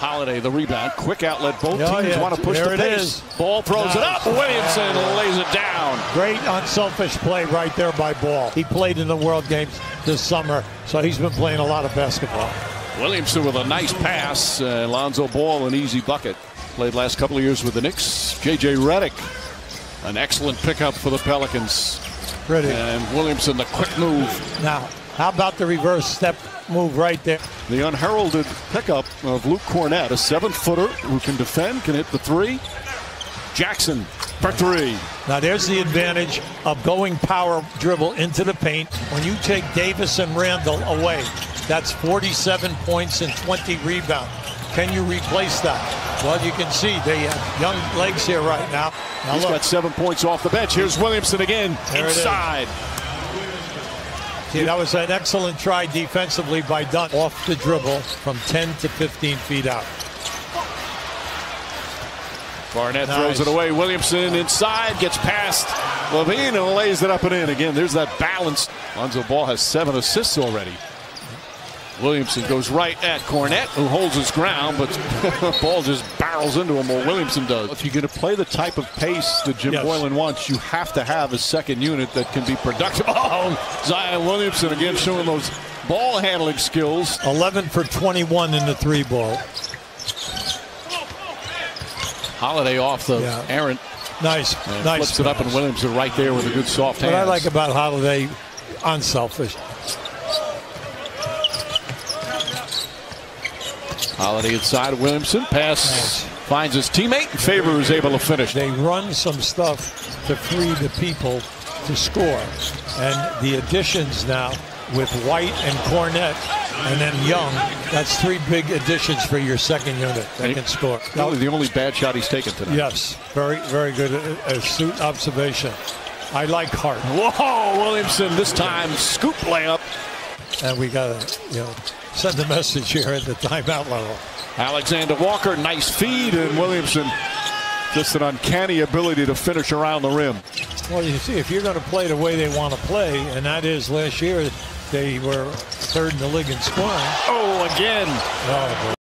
Holiday, the rebound. Quick outlet. Both Oh, teams yeah. want to push There the it pace. is. Ball throws it up. Williamson lays it down. Great unselfish play right there by Ball. He played in the World Games this summer, so he's been playing a lot of basketball. Williamson with a nice pass. Uh, Lonzo Ball, an easy bucket. Played last couple of years with the Knicks. J.J. Redick, an excellent pickup for the Pelicans. And Williamson, the quick move. Now, how about the reverse step move right there? The unheralded pickup of Luke Kornet, a seven footer who can defend, can hit the three. Jackson for three. Now, there's the advantage of going power dribble into the paint. When you take Davis and Randle away, that's 47 points and 20 rebounds. Can you replace that? Well, you can see they have young legs here right now. Now He's look, got seven points off the bench. Here's Williamson again There inside. See, that was an excellent try defensively by Dunn off the dribble from 10 to 15 feet out. Barnett Nice. throws it away. Williamson inside, gets past LaVine and lays it up and in. Again, there's that balance. Lonzo Ball has seven assists already. Williamson goes right at Kornet, who holds his ground, but Ball just barrels into him, or Williamson does. If you're going to play the type of pace that Jim Yes. Boylen wants, you have to have a second unit that can be productive. Oh, Zion Williamson again showing those ball handling skills. 11 for 21 in the three ball. Holiday off the Yeah. errant Nice, and nice. flips it up, and pass. Williamson right there with a good soft hand. What I like about Holiday, unselfish. Holiday inside Williamson. Pass finds his teammate. Favor is able to finish. They run some stuff to free the people to score. And the additions now with White and Kornet and then Young, that's three big additions for your second unit that can score. Probably the only bad shot he's taken tonight. Yes, very, very good uh, astute observation. I like Hart. Whoa, Williamson this time scoop layup. And we got to, you know, send a message here at the timeout level. Alexander Walker, nice feed, and Williamson just an uncanny ability to finish around the rim. Well, you see, if you're going to play the way they want to play, and that is last year, they were third in the league in scoring. Oh, again. Oh, boy.